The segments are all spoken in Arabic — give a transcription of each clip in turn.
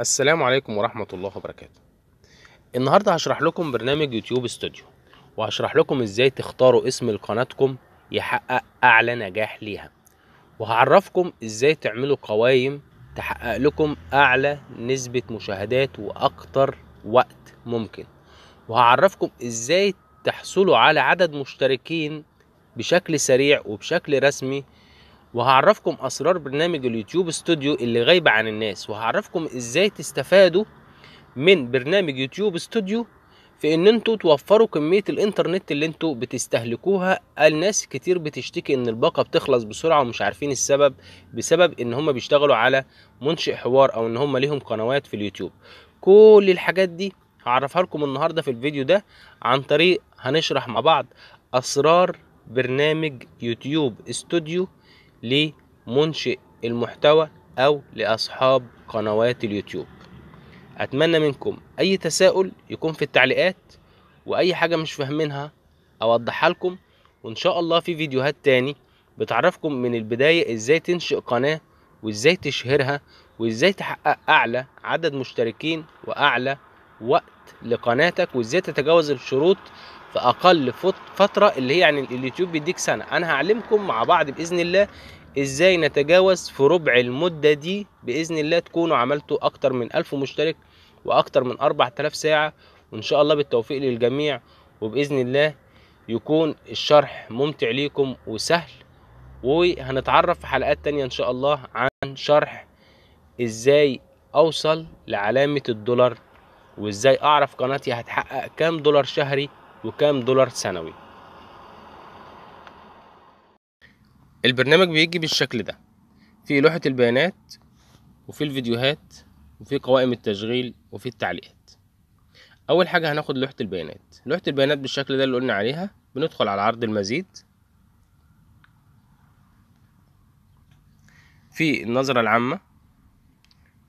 السلام عليكم ورحمة الله وبركاته. النهاردة هشرح لكم برنامج يوتيوب استوديو وهشرح لكم إزاي تختاروا اسم لقناتكم يحقق أعلى نجاح ليها. وهعرفكم إزاي تعملوا قوائم تحقق لكم أعلى نسبة مشاهدات وأكتر وقت ممكن. وهعرفكم إزاي تحصلوا على عدد مشتركين بشكل سريع وبشكل رسمي وهعرفكم أسرار برنامج اليوتيوب استوديو اللي غايبة عن الناس. وهعرفكم إزاي تستفادوا من برنامج يوتيوب استوديو في إن أنتوا توفروا كمية الإنترنت اللي أنتوا بتستهلكوها. الناس كتير بتشتكي إن الباقة بتخلص بسرعة ومش عارفين السبب بسبب إن هم بيشتغلوا على منشئ حوار أو إن هم ليهم قنوات في اليوتيوب. كل الحاجات دي هعرفها لكم النهاردة في الفيديو ده عن طريق هنشرح مع بعض أسرار برنامج يوتيوب استوديو لمنشئ المحتوى أو لأصحاب قنوات اليوتيوب. أتمنى منكم أي تساؤل يكون في التعليقات وأي حاجة مش فاهمينها أوضحها لكم وإن شاء الله في فيديوهات تاني بتعرفكم من البداية إزاي تنشئ قناة وإزاي تشهرها وإزاي تحقق أعلى عدد مشتركين وأعلى وقت لقناتك وإزاي تتجاوز الشروط في أقل فترة اللي هي يعني اليوتيوب بيديك سنة. أنا هعلمكم مع بعض بإذن الله إزاي نتجاوز في ربع المدة دي؟ بإذن الله تكونوا عملتوا أكتر من ألف مشترك وأكتر من أربع تلاف ساعة وإن شاء الله بالتوفيق للجميع وبإذن الله يكون الشرح ممتع ليكم وسهل. وهنتعرف في حلقات تانية إن شاء الله عن شرح إزاي أوصل لعلامة الدولار وإزاي أعرف قناتي هتحقق كام دولار شهري وكام دولار سنوي. البرنامج بيجي بالشكل ده. في لوحة البيانات وفي الفيديوهات وفي قوائم التشغيل وفي التعليقات. أول حاجة هناخد لوحة البيانات. لوحة البيانات بالشكل ده اللي قلنا عليها بندخل على عرض المزيد. في النظرة العامة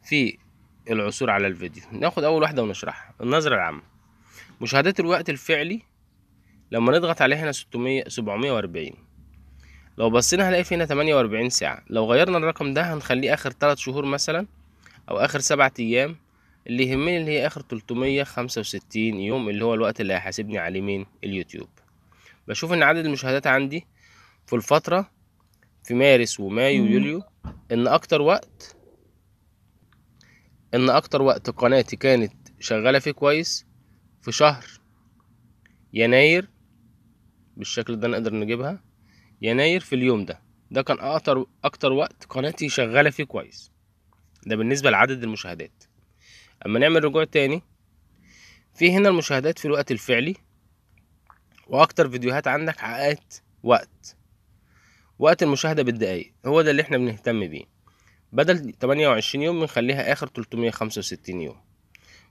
في العثور على الفيديو. ناخد أول واحدة ونشرحها. النظرة العامة. مشاهدات الوقت الفعلي لما نضغط عليها هنا 600 740 لو بصينا هنلاقي في هنا 48 ساعة. لو غيرنا الرقم ده هنخليه آخر 3 شهور مثلا أو آخر 7 أيام اللي يهمني اللي هي آخر 365 يوم اللي هو الوقت اللي هيحاسبني عليه مين؟ اليوتيوب. بشوف إن عدد المشاهدات عندي في الفترة في مارس ومايو ويوليو إن أكتر وقت إن أكتر وقت قناتي كانت شغالة فيه كويس في شهر يناير بالشكل ده نقدر نجيبها. يناير في اليوم ده. ده كان أكتر أكتر وقت قناتي شغالة فيه كويس. ده بالنسبة لعدد المشاهدات. أما نعمل رجوع تاني في هنا المشاهدات في الوقت الفعلي وأكتر فيديوهات عندك حققت وقت. وقت المشاهدة بالدقايق. هو ده اللي إحنا بنهتم بيه. بدل 28 يوم بنخليها آخر 365 يوم.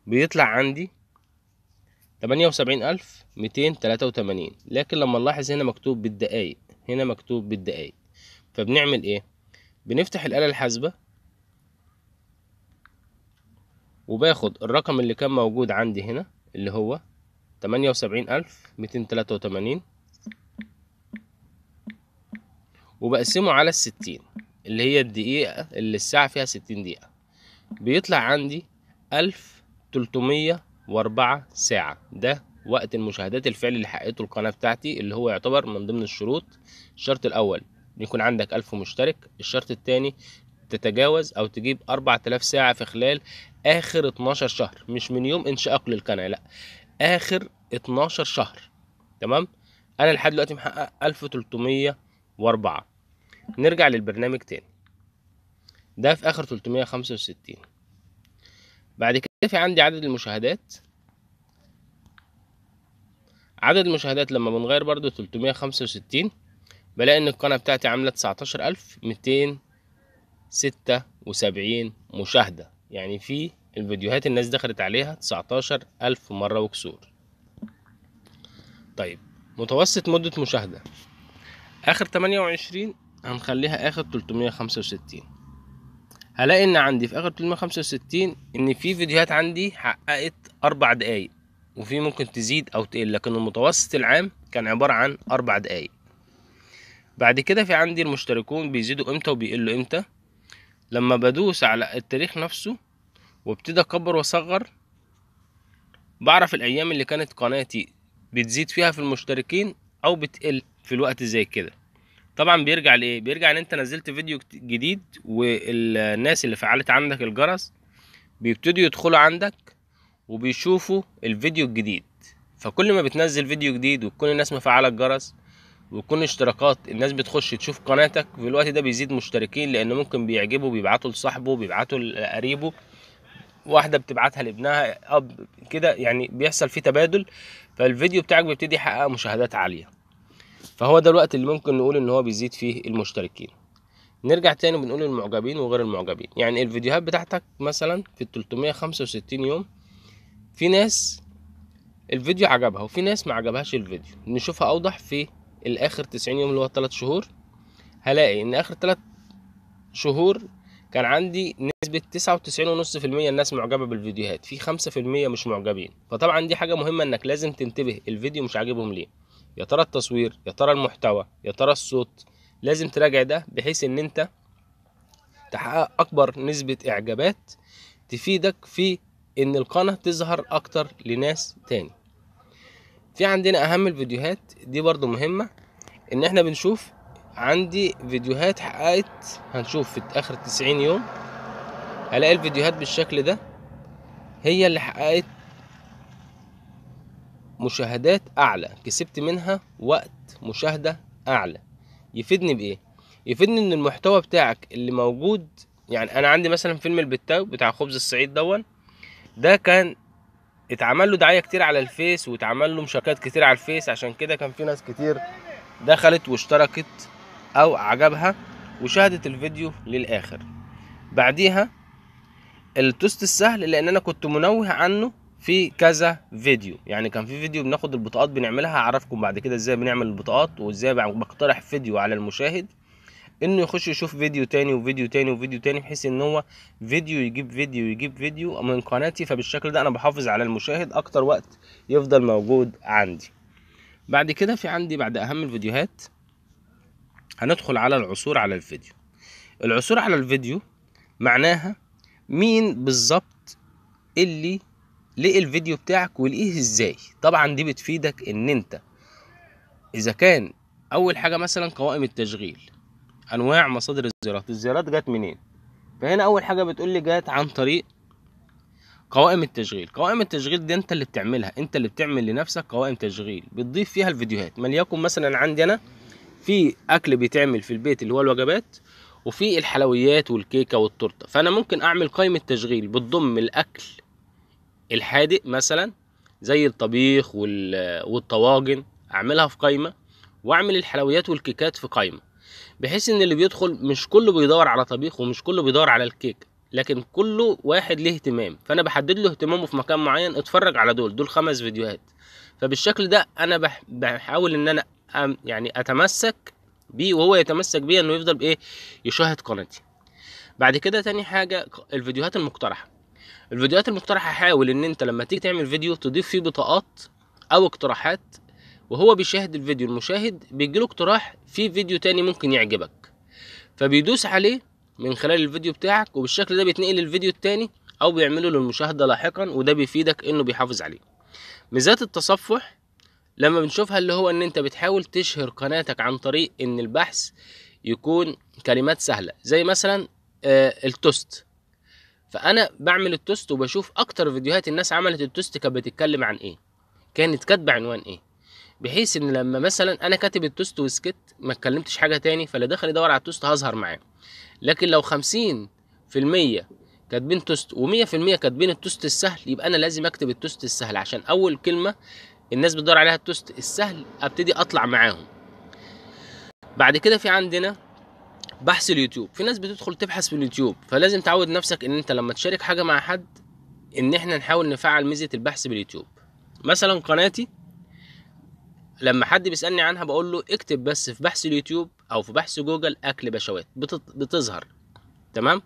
بيطلع عندي 78283 لكن لما نلاحظ هنا مكتوب بالدقايق هنا مكتوب بالدقايق. فبنعمل إيه؟ بنفتح الآلة الحاسبة وباخد الرقم اللي كان موجود عندي هنا اللي هو تمانية وسبعين ألف ميتين تلاتة وتمانين وبقسمه على الستين اللي هي الدقيقة اللي الساعة فيها ستين دقيقة. بيطلع عندي ألف تلتمية وأربعة ساعة. ده وقت المشاهدات الفعلي اللي حققته القناة بتاعتي اللي هو يعتبر من ضمن الشروط الشرط الأول يكون عندك ألف مشترك الشرط التاني تتجاوز أو تجيب أربعة آلاف ساعة في خلال آخر اتناشر شهر مش من يوم إنشائك للقناة لأ آخر اتناشر شهر تمام؟ أنا لحد دلوقتي محقق ألف تلتمية وأربعة. نرجع للبرنامج تاني. ده في آخر تلتمية خمسة وستين. بعد كده في عندي عدد المشاهدات. عدد المشاهدات لما بنغير برضو 365 بلاقي إن القناة بتاعتي عاملة 19276 مشاهدة. يعني في الفيديوهات الناس دخلت عليها 19000 مرة وكسور. طيب متوسط مدة مشاهدة. آخر 28 هنخليها آخر 365 هلاقي إن عندي في آخر 365 إن في فيديوهات عندي حققت أربع دقايق. وفي ممكن تزيد أو تقل لكن المتوسط العام كان عبارة عن أربع دقايق. بعد كده في عندي المشتركون بيزيدوا إمتى وبيقلوا إمتى. لما بدوس على التاريخ نفسه وابتدي أكبر وأصغر بعرف الأيام اللي كانت قناتي بتزيد فيها في المشتركين أو بتقل في الوقت زي كده. طبعا بيرجع لإيه؟ بيرجع إن أنت نزلت فيديو جديد والناس اللي فعلت عندك الجرس بيبتدوا يدخلوا عندك وبيشوفوا الفيديو الجديد. فكل ما بتنزل فيديو جديد وتكون الناس مفعلة الجرس ويكون اشتراكات الناس بتخش تشوف قناتك في الوقت ده بيزيد مشتركين لأن ممكن بيعجبوا بيبعتوا لصاحبه بيبعتوا لقريبه. واحدة بتبعتها لابنها أب كده يعني بيحصل فيه تبادل فالفيديو بتاعك بيبتدي يحقق مشاهدات عالية. فهو ده الوقت اللي ممكن نقول إن هو بيزيد فيه المشتركين. نرجع تاني بنقول المعجبين وغير المعجبين. يعني الفيديوهات بتاعتك مثلا في ال 365 يوم في ناس الفيديو عجبها وفي ناس ما عجبهاش الفيديو. نشوفها أوضح في الآخر 90 يوم اللي هو 3 شهور هلاقي إن آخر 3 شهور كان عندي نسبة تسعة وتسعين ونص في المية الناس معجبة بالفيديوهات. في خمسة في المية مش معجبين. فطبعا دي حاجة مهمة إنك لازم تنتبه الفيديو مش عاجبهم ليه؟ يا ترى التصوير يا ترى المحتوى يا ترى الصوت. لازم تراجع ده بحيث إن أنت تحقق أكبر نسبة إعجابات تفيدك في إن القناة تظهر أكتر لناس تاني. في عندنا أهم الفيديوهات دي برضو مهمة إن إحنا بنشوف عندي فيديوهات حققت هنشوف في آخر 90 يوم هلاقي الفيديوهات بالشكل ده هي اللي حققت مشاهدات أعلى كسبت منها وقت مشاهدة أعلى. يفيدني بإيه؟ يفيدني إن المحتوى بتاعك اللي موجود يعني أنا عندي مثلا فيلم البتاو بتاع خبز الصعيد دون ده كان اتعمل له دعاية كتير على الفيس واتعمل له مشاركات كتير على الفيس عشان كده كان في ناس كتير دخلت واشتركت أو عجبها وشاهدت الفيديو للآخر. بعديها التوست السهل لأن أنا كنت منوه عنه في كذا فيديو. يعني كان في فيديو بناخد البطاقات بنعملها هعرفكم بعد كده إزاي بنعمل البطاقات وإزاي بقترح فيديو على المشاهد. انه يخش يشوف فيديو تاني وفيديو تاني وفيديو تاني بحيث ان هو فيديو يجيب فيديو يجيب فيديو من قناتي. فبالشكل ده أنا بحافظ على المشاهد أكتر وقت يفضل موجود عندي. بعد كده في عندي بعد اهم الفيديوهات هندخل على العثور على الفيديو. العثور على الفيديو معناها مين بالظبط اللي لقي الفيديو بتاعك ولقيه إزاي. طبعا دي بتفيدك ان انت إذا كان أول حاجة مثلا قوائم التشغيل أنواع مصادر الزيارات. الزيارات جت منين؟ فهنا أول حاجة بتقول لي جت عن طريق قوائم التشغيل. قوائم التشغيل دي أنت اللي بتعملها. أنت اللي بتعمل لنفسك قوائم تشغيل. بتضيف فيها الفيديوهات. ما ليكن مثلا عندي أنا في أكل بيتعمل في البيت اللي هو الوجبات وفي الحلويات والكيكة والتورتة. فأنا ممكن أعمل قائمة تشغيل بتضم الأكل الحادق مثلا زي الطبيخ والطواجن أعملها في قائمة وأعمل الحلويات والكيكات في قائمة. بحيث إن اللي بيدخل مش كله بيدور على طبيخ ومش كله بيدور على الكيك لكن كله واحد ليه اهتمام. فأنا بحدد له اهتمامه في مكان معين اتفرج على دول دول خمس فيديوهات. فبالشكل ده أنا بحاول إن أنا يعني أتمسك بيه وهو يتمسك بيه إنه يفضل بايه يشاهد قناتي. بعد كده تاني حاجة الفيديوهات المقترحة. الفيديوهات المقترحة حاول إن أنت لما تيجي تعمل فيديو تضيف فيه بطاقات أو اقتراحات وهو بيشاهد الفيديو. المشاهد بيجيله اقتراح في فيديو تاني ممكن يعجبك. فبيدوس عليه من خلال الفيديو بتاعك وبالشكل ده بيتنقل الفيديو التاني أو بيعمله للمشاهدة لاحقا وده بيفيدك إنه بيحافظ عليه. ميزات التصفح لما بنشوفها اللي هو إن أنت بتحاول تشهر قناتك عن طريق إن البحث يكون كلمات سهلة. زي مثلا آه التوست. فأنا بعمل التوست وبشوف أكتر فيديوهات الناس عملت التوست كانت بتتكلم عن إيه. كانت كاتبة عنوان إيه. بحيث إن لما مثلا أنا كاتب التوست وسكت ما اتكلمتش حاجة تاني فاللي دخل يدور على التوست هظهر معاه. لكن لو خمسين في المية كاتبين توست ومية في المية كاتبين التوست السهل يبقى أنا لازم أكتب التوست السهل. عشان أول كلمة الناس بتدور عليها التوست السهل أبتدي أطلع معاهم. بعد كده في عندنا بحث اليوتيوب. في ناس بتدخل تبحث في اليوتيوب فلازم تعود نفسك إن أنت لما تشارك حاجة مع حد إن إحنا نحاول نفعل ميزة البحث باليوتيوب. مثلا قناتي لما حد بيسألني عنها بقول له اكتب بس في بحث اليوتيوب أو في بحث جوجل أكل بشوات بتظهر. تمام؟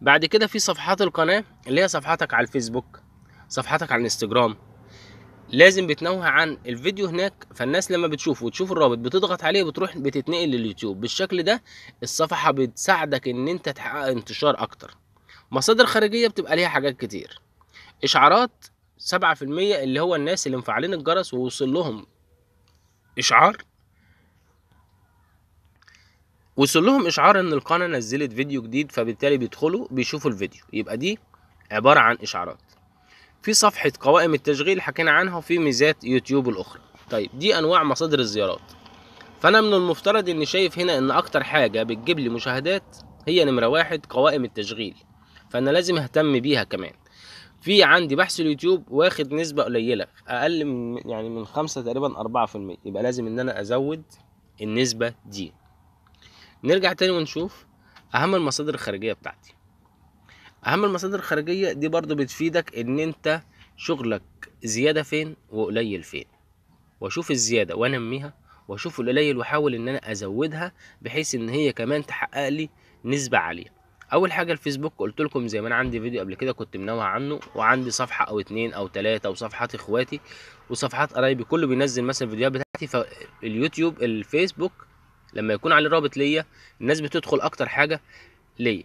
بعد كده في صفحات القناة اللي هي صفحاتك على الفيسبوك صفحاتك على الانستجرام. لازم بتنوه عن الفيديو هناك فالناس لما بتشوفه وتشوف الرابط بتضغط عليه بتروح بتتنقل لليوتيوب. بالشكل ده الصفحة بتساعدك إن أنت تحقق انتشار أكتر. مصادر خارجية بتبقى ليها حاجات كتير. إشعارات 7% اللي هو الناس اللي مفعلين الجرس ووصل لهم إشعار؟ وصل لهم إشعار إن القناة نزلت فيديو جديد فبالتالي بيدخلوا بيشوفوا الفيديو. يبقى دي عبارة عن إشعارات. في صفحة قوائم التشغيل حكينا عنها وفي ميزات يوتيوب الأخرى. طيب دي أنواع مصادر الزيارات. فأنا من المفترض إني شايف هنا إن أكتر حاجة بتجيب لي مشاهدات هي نمرة واحد قوائم التشغيل. فأنا لازم أهتم بيها كمان. في عندي بحث اليوتيوب واخد نسبة قليلة أقل من يعني من خمسة تقريبا أربعة في المية. يبقى لازم إن أنا أزود النسبة دي. نرجع تاني ونشوف أهم المصادر الخارجية بتاعتي. أهم المصادر الخارجية دي برضو بتفيدك إن أنت شغلك زيادة فين وقليل فين. وأشوف الزيادة وأنميها وأشوف القليل وأحاول إن أنا أزودها بحيث إن هي كمان تحقق لي نسبة عالية. أول حاجة الفيسبوك قلت لكم زي ما أنا عندي فيديو قبل كده كنت منوه عنه وعندي صفحة أو اتنين أو تلاتة وصفحات إخواتي وصفحات قرايبي كله بينزل مثلا الفيديوهات بتاعتي. فاليوتيوب الفيسبوك لما يكون عليه رابط ليا الناس بتدخل أكتر حاجة ليا.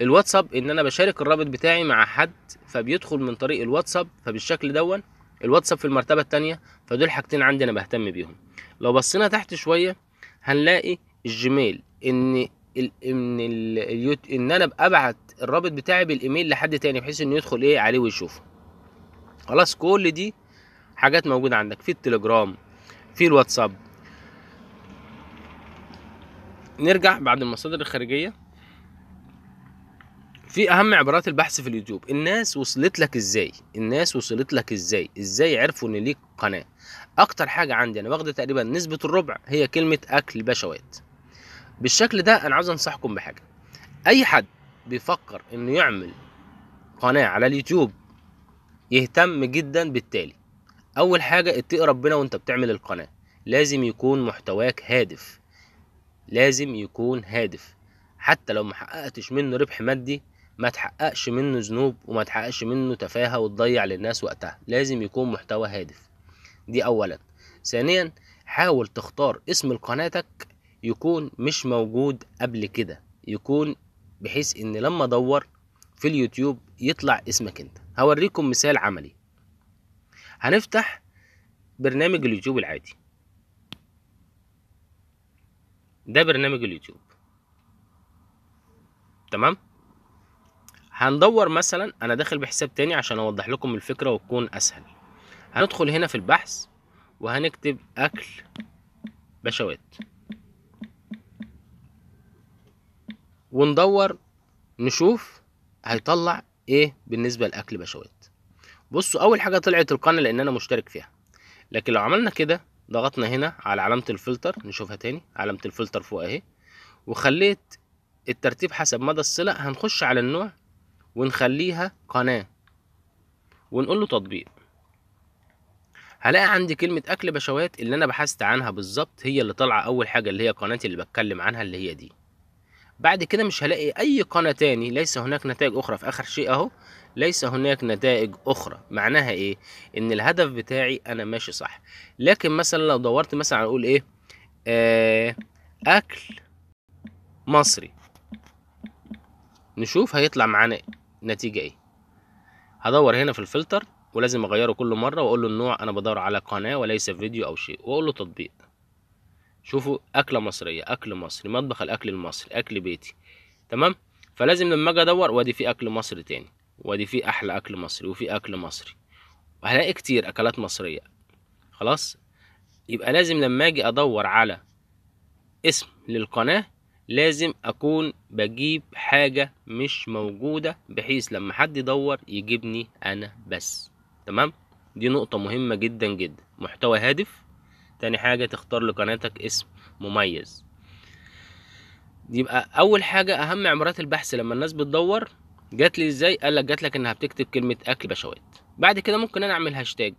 الواتساب إن أنا بشارك الرابط بتاعي مع حد فبيدخل من طريق الواتساب فبالشكل دون الواتساب في المرتبة التانية فدول حاجتين عندي أنا بهتم بيهم. لو بصينا تحت شوية هنلاقي الجيميل إن ال ان ال اليوت إن أنا أبعت الرابط بتاعي بالإيميل لحد تاني بحيث إنه يدخل إيه عليه ويشوفه. خلاص كل دي حاجات موجودة عندك. في التليجرام في الواتساب. نرجع بعد المصادر الخارجية. في أهم عبارات البحث في اليوتيوب. الناس وصلت لك إزاي؟ الناس وصلت لك إزاي؟ إزاي عرفوا إن ليك قناة؟ أكتر حاجة عندي أنا واخدة تقريبا نسبة الربع هي كلمة أكل بشوات. بالشكل ده أنا عاوز أنصحكم بحاجة. أي حد بيفكر إنه يعمل قناة على اليوتيوب يهتم جدا بالتالي. أول حاجة اتقي ربنا وأنت بتعمل القناة. لازم يكون محتواك هادف. لازم يكون هادف. حتى لو محققتش منه ربح مادي ما تحققش منه ذنوب وما تحققش منه تفاهة وتضيع للناس وقتها. لازم يكون محتوى هادف. دي اولا. ثانيا حاول تختار اسم لقناتك يكون مش موجود قبل كده. يكون بحيث إن لما أدور في اليوتيوب يطلع اسمك أنت. هوريكم مثال عملي. هنفتح برنامج اليوتيوب العادي. ده برنامج اليوتيوب. تمام؟ هندور مثلا أنا داخل بحساب تاني عشان أوضح لكم الفكرة وتكون أسهل. هندخل هنا في البحث وهنكتب أكل بشوات. وندور نشوف هيطلع إيه بالنسبة لأكل بشوات. بصوا أول حاجة طلعت القناة لأن أنا مشترك فيها. لكن لو عملنا كده ضغطنا هنا على علامة الفلتر نشوفها تاني علامة الفلتر فوق أهي وخليت الترتيب حسب مدى الصلة. هنخش على النوع ونخليها قناة ونقول له تطبيق. هلاقي عندي كلمة أكل بشوات اللي أنا بحثت عنها بالظبط هي اللي طالعة أول حاجة اللي هي قناتي اللي بتكلم عنها اللي هي دي. بعد كده مش هلاقي أي قناة تاني. ليس هناك نتائج أخرى في آخر شيء أهو. ليس هناك نتائج أخرى. معناها إيه؟ إن الهدف بتاعي أنا ماشي صح. لكن مثلا لو دورت مثلا أقول إيه؟ آه أكل مصري. نشوف هيطلع معانا نتيجة إيه. هدور هنا في الفلتر ولازم أغيره كل مرة وأقول له النوع أنا بدور على قناة وليس فيديو أو شيء. وأقول له تطبيق. شوفوا أكلة مصرية أكل مصري مطبخ الأكل المصري أكل بيتي تمام؟ فلازم لما أجي أدور وأدي في أكل مصري تاني وأدي في أحلى أكل مصري وفي أكل مصري. وهلاقي كتير أكلات مصرية. خلاص؟ يبقى لازم لما أجي أدور على اسم للقناة لازم أكون بجيب حاجة مش موجودة بحيث لما حد يدور يجيبني أنا بس تمام؟ دي نقطة مهمة جدا جدا. محتوى هادف تاني حاجة تختار لقناتك اسم مميز. يبقى أول حاجة أهم عبارات البحث لما الناس بتدور جات لي إزاي؟ قال لك جات لك إنها بتكتب كلمة أكل بشوات. بعد كده ممكن أنا أعمل هاشتاج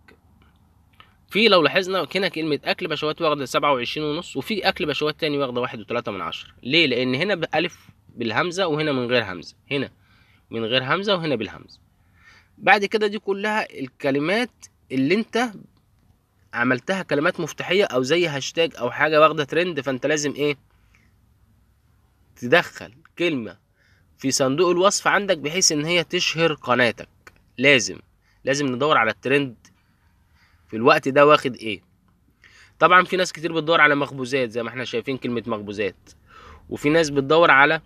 في لو لاحظنا هنا كلمة أكل بشوات واخدة سبعة وعشرين ونص وفي أكل بشوات تاني واخدة واحد وتلاتة من عشرة. ليه؟ لأن هنا بألف بالهمزة وهنا من غير همزة. هنا من غير همزة وهنا بالهمزة. بعد كده دي كلها الكلمات اللي أنت عملتها كلمات مفتاحية أو زي هاشتاج أو حاجة واخدة ترند فأنت لازم إيه؟ تدخل كلمة في صندوق الوصف عندك بحيث إن هي تشهر قناتك. لازم لازم ندور على الترند في الوقت ده واخد إيه. طبعا في ناس كتير بتدور على مخبوزات زي ما إحنا شايفين كلمة مخبوزات وفي ناس بتدور على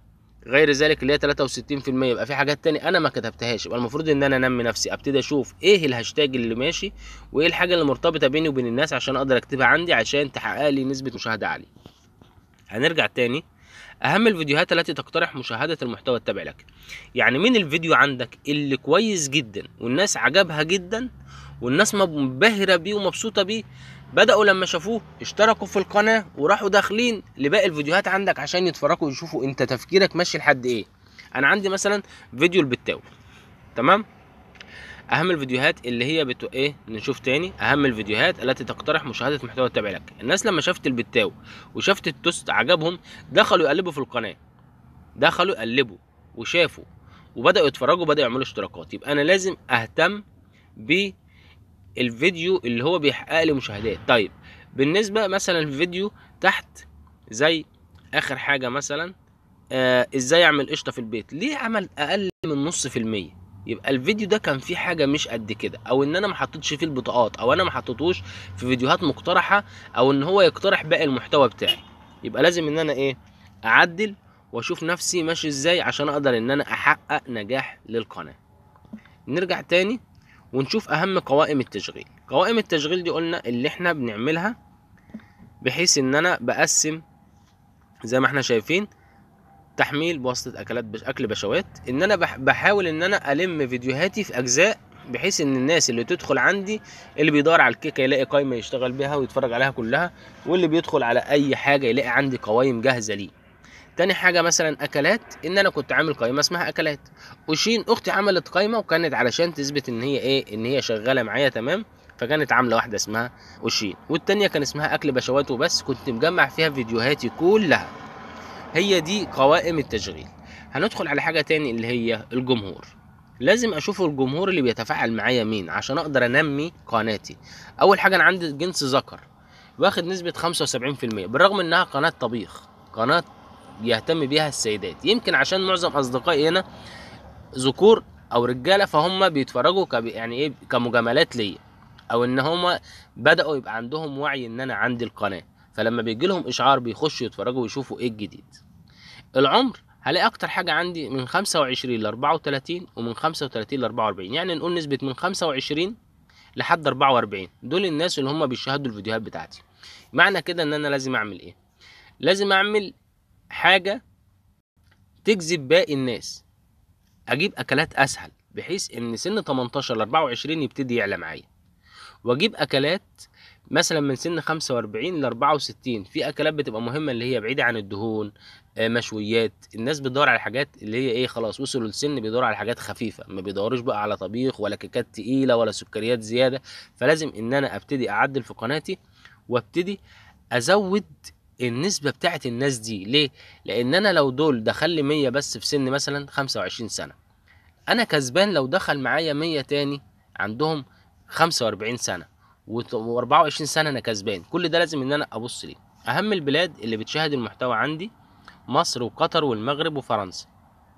غير ذلك اللي هي 63% يبقى في حاجات تاني أنا ما كتبتهاش. يبقى المفروض إن أنا أنمي نفسي أبتدي أشوف إيه الهاشتاج اللي ماشي وإيه الحاجة اللي مرتبطة بيني وبين الناس عشان أقدر أكتبها عندي عشان تحقق لي نسبة مشاهدة عالية. هنرجع تاني. أهم الفيديوهات التي تقترح مشاهدة المحتوى التابع لك. يعني مين الفيديو عندك اللي كويس جدا والناس عجبها جدا والناس منبهره بيه ومبسوطة بيه؟ بدأوا لما شافوه اشتركوا في القناة وراحوا داخلين لباقي الفيديوهات عندك عشان يتفرجوا ويشوفوا انت تفكيرك ماشي لحد إيه. أنا عندي مثلا فيديو البتاوي تمام؟ اهم الفيديوهات اللي هي بتو إيه نشوف تاني. اهم الفيديوهات التي تقترح مشاهدة محتوى التابع لك. الناس لما شافت البتاوي وشافت التوست عجبهم دخلوا يقلبوا في القناة. دخلوا يقلبوا وشافوا وبدأوا يتفرجوا بداوا يعملوا اشتراكات. يبقى أنا لازم أهتم بالفيديو اللي هو بيحقق لي مشاهدات. طيب بالنسبة مثلا الفيديو تحت زي آخر حاجة مثلا آه إزاي أعمل قشطة في البيت؟ ليه عمل أقل من نص في المية؟ يبقى الفيديو ده كان فيه حاجة مش قد كده. أو إن أنا ما حطيتش فيه البطاقات أو أنا ما في فيديوهات مقترحة أو إن هو يقترح باقي المحتوى بتاعي. يبقى لازم إن أنا إيه؟ أعدل وأشوف نفسي ماشي إزاي عشان أقدر إن أنا أحقق نجاح للقناة. نرجع تاني. ونشوف أهم قوائم التشغيل. قوائم التشغيل دي قلنا اللي إحنا بنعملها بحيث إن أنا بقسم زي ما إحنا شايفين تحميل بواسطة أكلات بش... أكل بشوات إن أنا بح... بحاول إن أنا ألم فيديوهاتي في أجزاء بحيث إن الناس اللي تدخل عندي اللي بيدور على الكيكة يلاقي قايمة يشتغل بيها ويتفرج عليها كلها واللي بيدخل على أي حاجة يلاقي عندي قوايم جاهزة ليه. تاني حاجة مثلا أكلات إن أنا كنت عامل قائمة اسمها أكلات. وشين أختي عملت قائمة وكانت علشان تثبت إن هي إيه إن هي شغالة معايا تمام؟ فكانت عاملة واحدة اسمها وشين والتانية كان اسمها أكل بشوات وبس كنت مجمع فيها فيديوهاتي كلها. هي دي قوائم التشغيل. هندخل على حاجة تاني اللي هي الجمهور. لازم أشوف الجمهور اللي بيتفاعل معايا مين عشان أقدر أنمي قناتي. أول حاجة أنا عندي جنس ذكر واخد نسبة 75% بالرغم إنها قناة طبيخ. قناة يهتم بيها السيدات. يمكن عشان معظم أصدقائي هنا ذكور أو رجالة فهم بيتفرجوا كب يعني إيه كمجاملات ليا أو إن هم بدأوا يبقى عندهم وعي إن أنا عندي القناة. فلما بيجي لهم إشعار بيخشوا يتفرجوا ويشوفوا إيه الجديد. العمر هلاقي أكتر حاجة عندي من 25 ل 34 ومن 35 ل 44 يعني نقول نسبة من 25 لحد 44 دول الناس اللي هم بيشاهدوا الفيديوهات بتاعتي. معنى كده إن أنا لازم أعمل إيه؟ لازم أعمل حاجة تجذب باقي الناس. أجيب أكلات أسهل بحيث إن سن 18 ل 24 يبتدي يعلى معايا. وأجيب أكلات مثلا من سن 45 ل 64 في أكلات بتبقى مهمة اللي هي بعيدة عن الدهون آه، مشويات. الناس بتدور على حاجات اللي هي إيه خلاص وصلوا لسن بيدوروا على حاجات خفيفة ما بيدوروش بقى على طبيخ ولا كيكات تقيلة ولا سكريات زيادة. فلازم إن أنا أبتدي أعدل في قناتي وأبتدي أزود النسبة بتاعت الناس دي. ليه؟ لأن أنا لو دول دخل لي 100 بس في سن مثلا 25 سنة أنا كسبان لو دخل معايا 100 تاني عندهم 45 سنة و24 سنة أنا كسبان. كل ده لازم إن أنا أبص ليه. أهم البلاد اللي بتشاهد المحتوى عندي مصر وقطر والمغرب وفرنسا.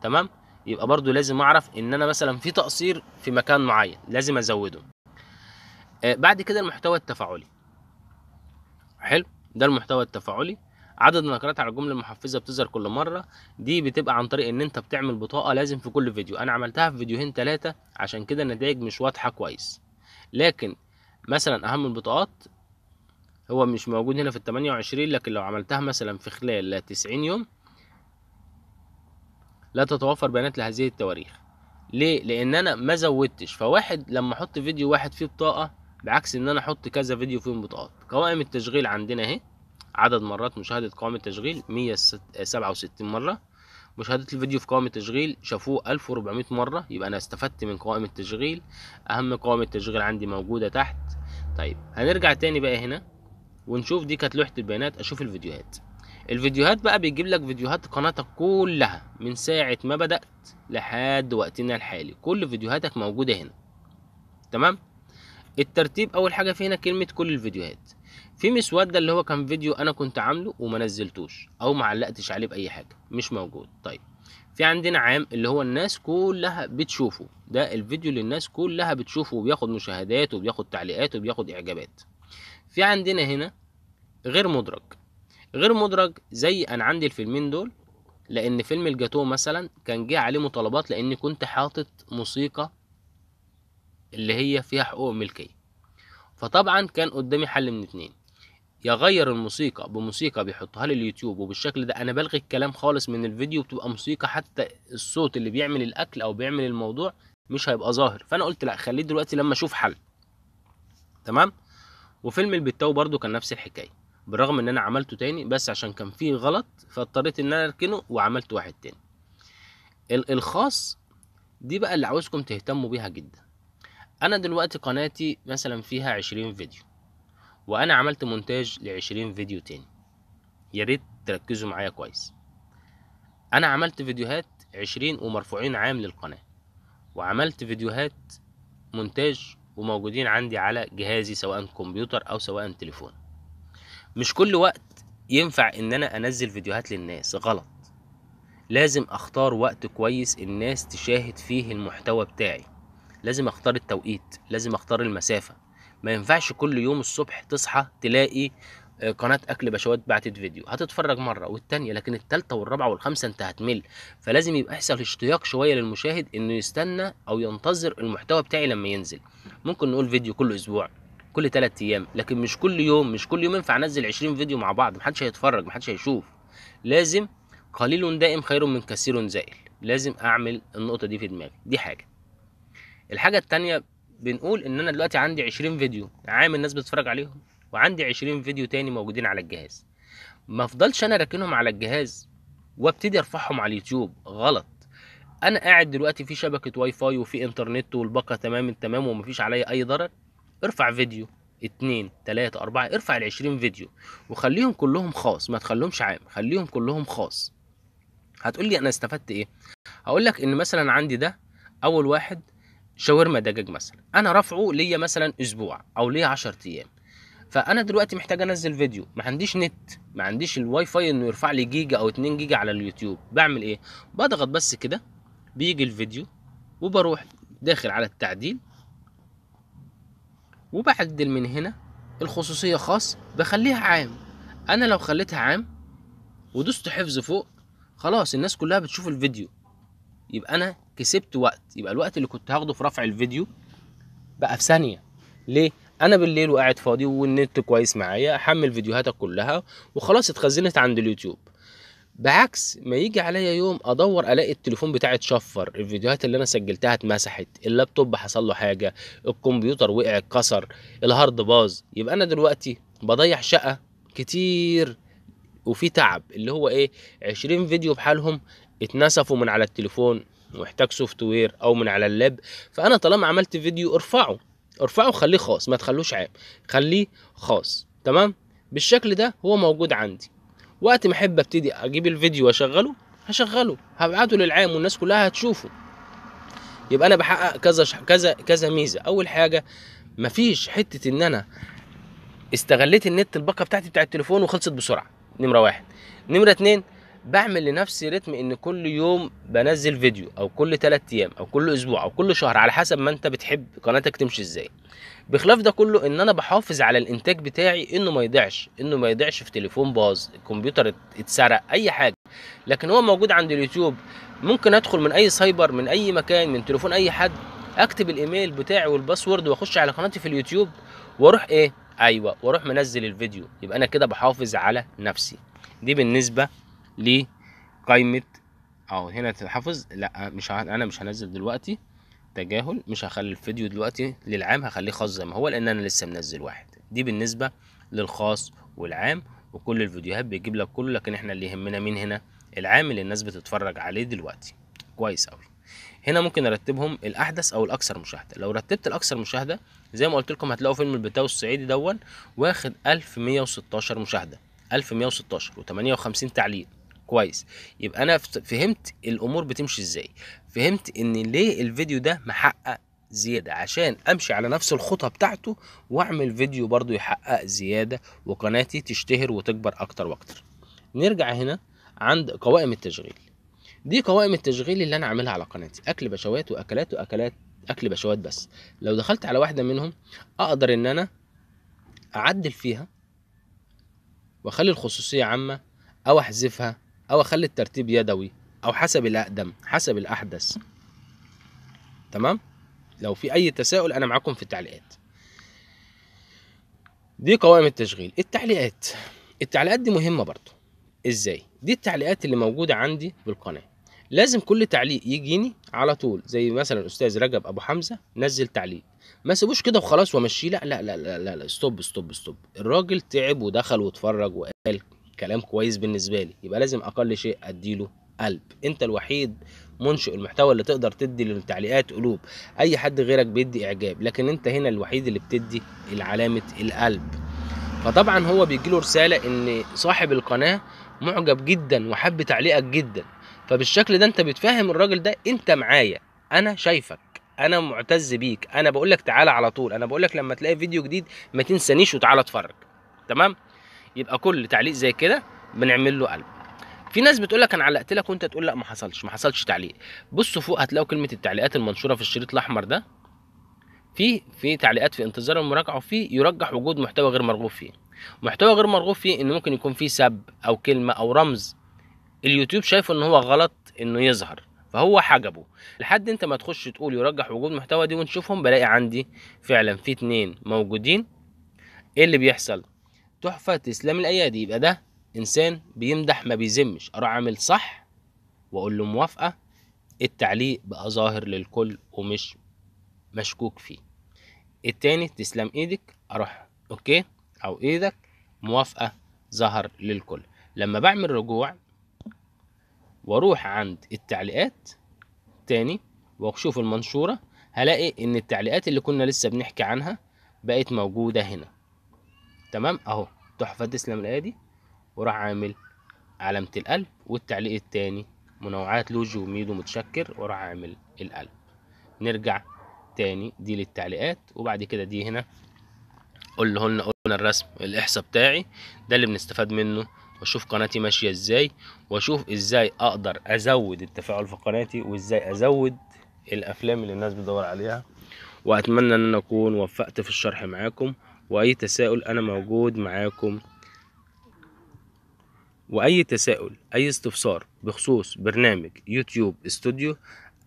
تمام؟ يبقى برضو لازم أعرف إن أنا مثلا في تقصير في مكان معين لازم أزوده. آه بعد كده المحتوى التفاعلي. حلو؟ ده المحتوى التفاعلي. عدد النقرات على الجمله المحفزه بتظهر كل مرة. دي بتبقى عن طريق إن أنت بتعمل بطاقة لازم في كل فيديو. أنا عملتها في فيديوهين ثلاثة عشان كده النتائج مش واضحة كويس. لكن مثلا أهم البطاقات هو مش موجود هنا في ال 28 لكن لو عملتها مثلا في خلال 90 يوم لا تتوفر بيانات لهذه التواريخ. ليه؟ لأن أنا ما زودتش. فواحد لما أحط فيديو واحد فيه بطاقة بعكس إن أنا أحط كذا فيديو فيهم بطاقات. قوائم التشغيل عندنا أهي عدد مرات مشاهدة قوائم التشغيل 167 مرة. مشاهدة الفيديو في قوائم التشغيل شافوه 1400 مرة يبقى أنا استفدت من قوائم التشغيل. أهم قوائم التشغيل عندي موجودة تحت. طيب هنرجع تاني بقى هنا ونشوف دي كانت لوحة البيانات أشوف الفيديوهات. الفيديوهات بقى بيجيب لك فيديوهات قناتك كلها من ساعة ما بدأت لحد وقتنا الحالي. كل فيديوهاتك موجودة هنا. تمام؟ الترتيب أول حاجة في هنا كلمة كل الفيديوهات. في مسود ده اللي هو كان فيديو أنا كنت عامله وما نزلتوش أو ما علقتش عليه بأي حاجة مش موجود. طيب في عندنا عام اللي هو الناس كلها بتشوفه. ده الفيديو اللي الناس كلها بتشوفه وبياخد مشاهدات وبياخد تعليقات وبياخد إعجابات. في عندنا هنا غير مدرج. غير مدرج زي أنا عندي الفيلمين دول لأن فيلم الجاتو مثلا كان جه عليه مطالبات لأني كنت حاطط موسيقى اللي هي فيها حقوق ملكية. فطبعا كان قدامي حل من اتنين. يغير الموسيقى بموسيقى بيحطها لي اليوتيوب وبالشكل ده أنا بلغي الكلام خالص من الفيديو بتبقى موسيقى حتى الصوت اللي بيعمل الأكل أو بيعمل الموضوع مش هيبقى ظاهر. فأنا قلت لأ خليه دلوقتي لما أشوف حل. تمام؟ وفيلم البتاو برضو كان نفس الحكاية بالرغم إن أنا عملته تاني بس عشان كان فيه غلط فاضطريت إن أنا أركنه وعملت واحد تاني. ال- الخاص دي بقى اللي عاوزكم تهتموا بيها جدا. أنا دلوقتي قناتي مثلا فيها عشرين فيديو وأنا عملت مونتاج لعشرين فيديو تاني. يا ريت تركزوا معايا كويس. أنا عملت فيديوهات عشرين ومرفوعين عام للقناة وعملت فيديوهات مونتاج وموجودين عندي على جهازي سواء كمبيوتر أو سواء تليفون. مش كل وقت ينفع إن أنا أنزل فيديوهات للناس غلط. لازم أختار وقت كويس الناس تشاهد فيه المحتوى بتاعي. لازم أختار التوقيت لازم أختار المسافة. ما ينفعش كل يوم الصبح تصحى تلاقي آه، قناة أكل بشوات بعتت فيديو. هتتفرج مرة والتانية لكن التالتة والرابعة والخامسة أنت هتمل. فلازم يبقى يحصل اشتياق شوية للمشاهد إنه يستنى أو ينتظر المحتوى بتاعي لما ينزل. ممكن نقول فيديو كل أسبوع كل تلات أيام لكن مش كل يوم مش كل يوم ينفع أنزل 20 فيديو مع بعض. محدش هيتفرج محدش هيشوف. لازم قليل دائم خير من كثير زائل لازم أعمل النقطة دي في دماغي. دي حاجة. الحاجة التانية بنقول إن أنا دلوقتي عندي 20 فيديو عام الناس بتتفرج عليهم وعندي 20 فيديو تاني موجودين على الجهاز. ما أفضلش أنا راكنهم على الجهاز وأبتدي أرفعهم على اليوتيوب. غلط. أنا قاعد دلوقتي في شبكة واي فاي وفي إنترنت والباقة تمام التمام ومفيش عليا أي ضرر. ارفع فيديو اتنين تلاتة أربعة ارفع العشرين فيديو. وخليهم كلهم خاص ما تخليهمش عام خليهم كلهم خاص. هتقول لي أنا استفدت إيه؟ هقول لك إن مثلا عندي ده أول واحد شاورما دجاج مثلا. أنا رافعه ليا مثلا أسبوع أو ليا 10 أيام. فأنا دلوقتي محتاج أنزل فيديو. ما عنديش نت ما عنديش الواي فاي إنه يرفع لي جيجا أو 2 جيجا على اليوتيوب. بعمل إيه؟ بضغط بس كده بيجي الفيديو وبروح داخل على التعديل. وبعدل من هنا الخصوصية خاص بخليها عام. أنا لو خليتها عام ودوست حفظ فوق خلاص الناس كلها بتشوف الفيديو. يبقى أنا كسبت وقت. يبقى الوقت اللي كنت هاخده في رفع الفيديو بقى في ثانية. ليه؟ أنا بالليل وقاعد فاضي والنت كويس معايا أحمل فيديوهاتك كلها وخلاص اتخزنت عند اليوتيوب. بعكس ما يجي عليا يوم أدور ألاقي التليفون بتاعي اتشفر الفيديوهات اللي أنا سجلتها اتمسحت اللابتوب حصل له حاجة الكمبيوتر وقع اتكسر ال hard باظ. يبقى أنا دلوقتي بضيع شقا كتير وفي تعب. اللي هو إيه؟ 20 فيديو بحالهم اتنسفوا من على التليفون محتاج software أو من على ال lap فأنا طالما عملت فيديو ارفعه ارفعه خليه خاص ما تخلوش عام خليه خاص تمام؟ بالشكل ده هو موجود عندي. وقت ما أحب أبتدي أجيب الفيديو وأشغله هشغله هبعته للعام والناس كلها هتشوفه. يبقى أنا بحقق كذا كذا كذا ميزة. أول حاجة مفيش حتة إن أنا استغليت النت الباقة بتاعتي بتاع التليفون وخلصت بسرعة. نمرة واحد. نمرة اتنين بعمل لنفسي رتم إن كل يوم بنزل فيديو أو كل 3 أيام أو كل أسبوع أو كل شهر على حسب ما أنت بتحب قناتك تمشي إزاي. بخلاف ده كله إن أنا بحافظ على الإنتاج بتاعي إنه ما يضيعش إنه ما يضيعش في تليفون باظ الكمبيوتر ات- اتسرق أي حاجة. لكن هو موجود عند اليوتيوب ممكن أدخل من أي سايبر من أي مكان من تليفون أي حد أكتب الإيميل بتاعي وال password وأخش على قناتي في اليوتيوب وأروح إيه؟ أيوه وأروح منزل الفيديو. يبقى أنا كده بحافظ على نفسي. دي بالنسبة لقائمه اهو هنا تحفظ لا مش ه... أنا مش هنزل دلوقتي. تجاهل مش هخلي الفيديو دلوقتي للعام هخليه خاص زي ما هو لأن أنا لسه منزل واحد. دي بالنسبة للخاص والعام وكل الفيديوهات بيجيب لك كله لكن إحنا اللي يهمنا مين هنا؟ العام اللي الناس بتتفرج عليه دلوقتي. كويس قوي هنا ممكن أرتبهم الأحدث أو الأكثر مشاهدة. لو رتبت الأكثر مشاهدة زي ما قلت لكم هتلاقوا فيلم البتاو الصعيدي دون واخد 1116 مشاهدة. 1116 و58 تعليق. كويس. يبقى أنا فهمت الأمور بتمشي إزاي. فهمت إن ليه الفيديو ده محقق زيادة. عشان أمشي على نفس الخطة بتاعته وأعمل فيديو برضو يحقق زيادة وقناتي تشتهر وتكبر أكتر وأكتر. نرجع هنا عند قوائم التشغيل. دي قوائم التشغيل اللي أنا عاملها على قناتي. أكل بشوات وأكلات وأكلات أكل بشوات بس. لو دخلت على واحدة منهم أقدر إن أنا أعدل فيها وأخلي الخصوصية عامة أو أحذفها أو أخلي الترتيب يدوي أو حسب الأقدم حسب الأحدث. تمام؟ لو في أي تساؤل أنا معاكم في التعليقات. دي قوائم التشغيل. التعليقات. التعليقات دي مهمة برضو. إزاي؟ دي التعليقات اللي موجودة عندي بالقناة. لازم كل تعليق يجيني على طول. زي مثلا الاستاذ رجب أبو حمزة نزل تعليق. ما سيبوش كده وخلاص وأمشيه. لا لا لا لا, لا. stop stop stop. الراجل تعب ودخل واتفرج وقال كلام كويس بالنسبة لي. يبقى لازم أقل شيء أديله قلب. أنت الوحيد منشئ المحتوى اللي تقدر تدي للتعليقات قلوب. أي حد غيرك بيدي إعجاب لكن أنت هنا الوحيد اللي بتدي العلامة القلب. فطبعا هو بيجيله رسالة إن صاحب القناة معجب جدا وحب تعليقك جدا. فبالشكل ده أنت بتفهم الراجل ده أنت معايا. أنا شايفك. أنا معتز بيك. أنا بقول لك تعالى على طول. أنا بقول لك لما تلاقي فيديو جديد ما تنسانيش وتعالى اتفرج. تمام؟ يبقى كل تعليق زي كده بنعمل له قلب. في ناس بتقول لك أنا علقت لك وأنت تقول لا ما حصلش ما حصلش تعليق. بصوا فوق هتلاقوا كلمة التعليقات المنشورة في الشريط الأحمر ده. في في تعليقات في انتظار المراجعة وفي يرجح وجود محتوى غير مرغوب فيه. محتوى غير مرغوب فيه ان ممكن يكون فيه سب أو كلمة أو رمز. اليوتيوب شايفه إن هو غلط إنه يظهر فهو حجبه. لحد أنت ما تخش تقول يرجح وجود محتوى دي ونشوفهم بلاقي عندي فعلا في اتنين موجودين. إيه اللي بيحصل؟ تحفة تسلم الأيادي. يبقى ده إنسان بيمدح ما بيذمش. أروح عامل صح وأقول له موافقة التعليق بقى ظاهر للكل ومش مشكوك فيه. التاني تسلم إيدك أروح أوكي أو إيدك موافقة ظهر للكل. لما بعمل رجوع وأروح عند التعليقات تاني وأشوف المنشورة هلاقي إن التعليقات اللي كنا لسه بنحكي عنها بقت موجودة هنا. تمام؟ أهو تحفة تسلم الايادي وراح عامل علامة القلب والتعليق التاني. منوعات لوجو وميدو متشكر وراح عامل القلب نرجع تاني دي للتعليقات. وبعد كده دي هنا. قول لنا قلنا الرسم الإحصاء بتاعي. ده اللي بنستفاد منه. واشوف قناتي ماشية إزاي. واشوف إزاي أقدر أزود التفاعل في قناتي وإزاي أزود الأفلام اللي الناس بتدور عليها. وأتمنى إن أنا أكون وفقت في الشرح معاكم. وأي تساؤل أنا موجود معاكم. وأي تساؤل أي استفسار بخصوص برنامج يوتيوب استوديو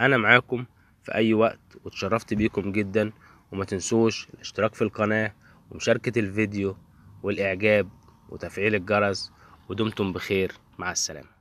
أنا معاكم في أي وقت واتشرفت بيكم جدا. وما تنسوش الاشتراك في القناة ومشاركة الفيديو والإعجاب وتفعيل الجرس. ودمتم بخير. مع السلامة.